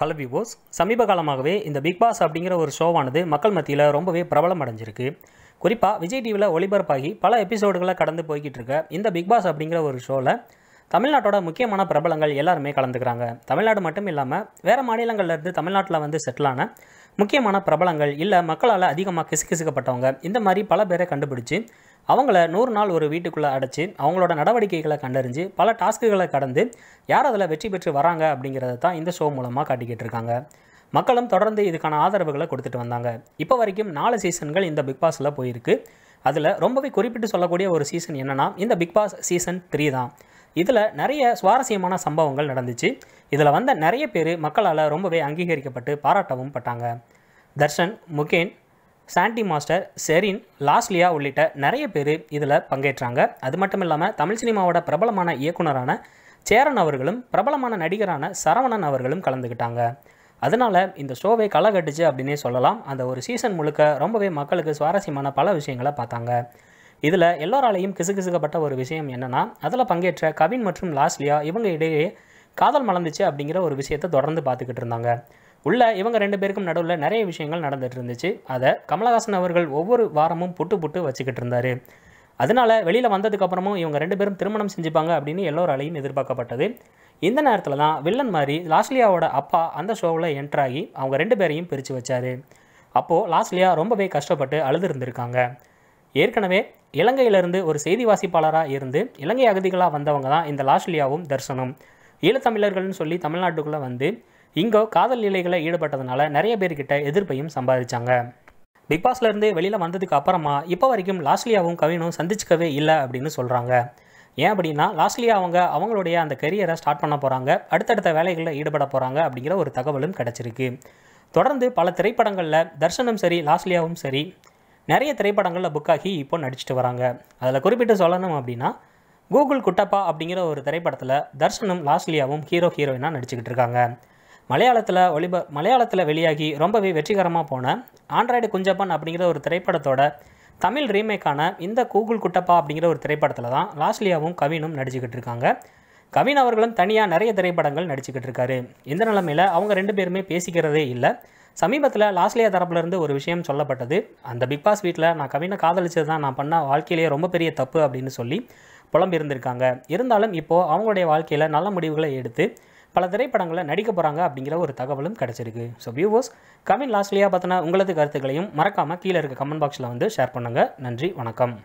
Hello விவோஸ் சமீப காலமாகவே இந்த பிக் பாஸ் அப்படிங்கிற ஒரு ஷோவானது மக்கள் மத்தியில் ரொம்பவே பிரபலம் அடைஞ்சிருக்கு. குறிப்பாக விஜய் டிவியில் ஒளிபரப்பாகி பல எபிசோடுகளை கடந்து போய்கிட்டு இருக்க இந்த பிக் பாஸ் அப்படிங்கிற ஒரு ஷோவில் தமிழ்நாட்டோட முக்கியமான பிரபலங்கள் எல்லாருமே கலந்துக்கிறாங்க. தமிழ்நாடு மட்டும் இல்லாமல் வேறு மாநிலங்கள்லேருந்து தமிழ்நாட்டில் வந்து செட்டிலான முக்கியமான பிரபலங்கள் இல்லை மக்களால் அதிகமாக கிசுகிசுக்கப்பட்டவங்க இந்த மாதிரி பல பேரை கண்டுபிடிச்சு அவங்கள நூறு நாள் ஒரு வீட்டுக்குள்ளே அடைச்சி அவங்களோட நடவடிக்கைகளை கண்டறிஞ்சு பல டாஸ்க்குகளை கடந்து யார் அதில் வெற்றி பெற்று வராங்க அப்படிங்கிறத தான் இந்த ஷோ மூலமாக காட்டிக்கிட்டு இருக்காங்க. மக்களும் தொடர்ந்து இதுக்கான ஆதரவுகளை கொடுத்துட்டு வந்தாங்க. இப்போ வரைக்கும் நாலு சீசன்கள் இந்த பிக் பாஸில் போயிருக்கு. அதில் ரொம்பவே குறிப்பிட்டு சொல்லக்கூடிய ஒரு சீசன் என்னென்னா இந்த பிக் பாஸ் சீசன் த்ரீ தான். இதில் நிறைய சுவாரஸ்யமான சம்பவங்கள் நடந்துச்சு. இதில் வந்த நிறைய பேர் மக்களால் ரொம்பவே அங்கீகரிக்கப்பட்டு பாராட்டவும் பட்டாங்க. தர்ஷன் முகேன் சாண்டி மாஸ்டர் செரின் லாஸ்லியா உள்ளிட்ட நிறைய பேர் இதில் பங்கேற்றாங்க. அது மட்டும் இல்லாமல் தமிழ் சினிமாவோட பிரபலமான இயக்குனரான சேரன் அவர்களும் பிரபலமான நடிகரான சரவணன் அவர்களும் கலந்துக்கிட்டாங்க அதனால் இந்த ஷோவை களை கட்டுச்சு அப்படின்னே சொல்லலாம். அந்த ஒரு சீசன் முழுக்க ரொம்பவே மக்களுக்கு சுவாரஸ்யமான பல விஷயங்களை பார்த்தாங்க. இதில் எல்லோராலையும் கிசுகிசுக்கப்பட்ட ஒரு விஷயம் என்னென்னா அதில் பங்கேற்ற கவின் மற்றும் லாஸ்லியா இவங்க இடையே காதல் மலர்ந்துச்சு அப்படிங்கிற ஒரு விஷயத்தை தொடர்ந்து பார்த்துக்கிட்டு இருந்தாங்க. உள்ள இவங்க ரெண்டு பேருக்கும் நடுவில் நிறைய விஷயங்கள் நடந்துட்டு இருந்துச்சு அதை கமலஹாசன் அவர்கள் ஒவ்வொரு வாரமும் புட்டு புட்டு வச்சுக்கிட்டு இருந்தார். அதனால வெளியில் வந்ததுக்கப்புறமும் இவங்க ரெண்டு பேரும் திருமணம் செஞ்சுப்பாங்க அப்படின்னு எல்லோராலையும் எதிர்பார்க்கப்பட்டது. இந்த நேரத்தில் தான் வில்லன் மாதிரி லாஸ்லியாவோட அப்பா அந்த ஷோவில் என்ட்ராகி அவங்க ரெண்டு பேரையும் பிரித்து வச்சார். அப்போது லாஸ்லியா ரொம்பவே கஷ்டப்பட்டு அழுதுருந்திருக்காங்க. ஏற்கனவே இலங்கையிலிருந்து ஒரு செய்தி வாசிப்பாளராக இருந்து இலங்கை அகதிகளாக வந்தவங்க தான் இந்த லாஸ்லியாவும் தர்சனம். ஈழத்தமிழர்கள்னு சொல்லி தமிழ்நாட்டுக்குள்ளே வந்து இங்கோ காதல் நிலைகளை ஈடுபட்டதுனால நிறைய பேர்கிட்ட எதிர்ப்பையும் சம்பாதிச்சாங்க. பிக் பாஸ்லேருந்து வெளியில் வந்ததுக்கு அப்புறமா இப்போ வரைக்கும் லாஸ்லியாவும் கவினும் சந்திச்சுக்கவே இல்லை அப்படின்னு சொல்கிறாங்க ஏன் அப்படின்னா லாஸ்ட்லியா அவங்க அவங்களுடைய அந்த கெரியரை ஸ்டார்ட் பண்ண போகிறாங்க அடுத்தடுத்த வேலைகளில் ஈடுபட போகிறாங்க அப்படிங்கிற ஒரு தகவலும் கிடச்சிருக்கு. தொடர்ந்து பல திரைப்படங்களில் தர்ஷனும் சரி லாஸ்லியாவும் சரி நிறைய திரைப்படங்களில் புக் ஆகி இப்போ நடிச்சிட்டு வராங்க. அதில் குறிப்பிட்டு சொல்லணும் அப்படின்னா கூகுள் குட்டப்பா அப்படிங்கிற ஒரு திரைப்படத்தில் தர்ஷனும் லாஸ்லியாவும் ஹீரோ ஹீரோயினாக நடிச்சுக்கிட்டு இருக்காங்க. மலையாளத்தில் ஒளிப மலையாளத்தில் வெளியாகி ரொம்பவே வெற்றிகரமாக போன ஆண்ட்ராய்டு குஞ்சப்பன் அப்படிங்கிற ஒரு திரைப்படத்தோட தமிழ் ரீமேக்கான இந்த கூகுள் குட்டப்பா அப்படிங்கிற ஒரு திரைப்படத்தில் தான் லாஸ்லியாவும் கவினும் நடிச்சுக்கிட்டு இருக்காங்க. கவின் அவர்களும் தனியாக நிறைய திரைப்படங்கள் நடிச்சுக்கிட்டு இருக்காரு. இந்த நிலமையில் அவங்க ரெண்டு பேருமே பேசிக்கிறதே இல்லை. சமீபத்தில் லாஸ்லியா தரப்புலேருந்து ஒரு விஷயம் சொல்லப்பட்டது. அந்த பிக் பாஸ் வீட்டில் நான் கவினை காதலிச்சது தான் நான் பண்ண வாழ்க்கையிலேயே ரொம்ப பெரிய தப்பு அப்படின்னு சொல்லி புலம்பிருந்திருக்காங்க இருந்தாலும் இப்போது அவங்களுடைய வாழ்க்கையில் நல்ல முடிவுகளை எடுத்து பல திரைப்படங்களில் நடிக்க போகிறாங்க அப்படிங்கிற ஒரு தகவலும் கிடச்சிருக்கு. ஸோ வியூவர்ஸ் கவின் லாஸ்ட்லியாக பார்த்தோன்னா உங்களது கருத்துக்களையும் மறக்காமல் கீழே இருக்க கமெண்ட் பாக்ஸில் வந்து ஷேர் பண்ணுங்கள் நன்றி வணக்கம்.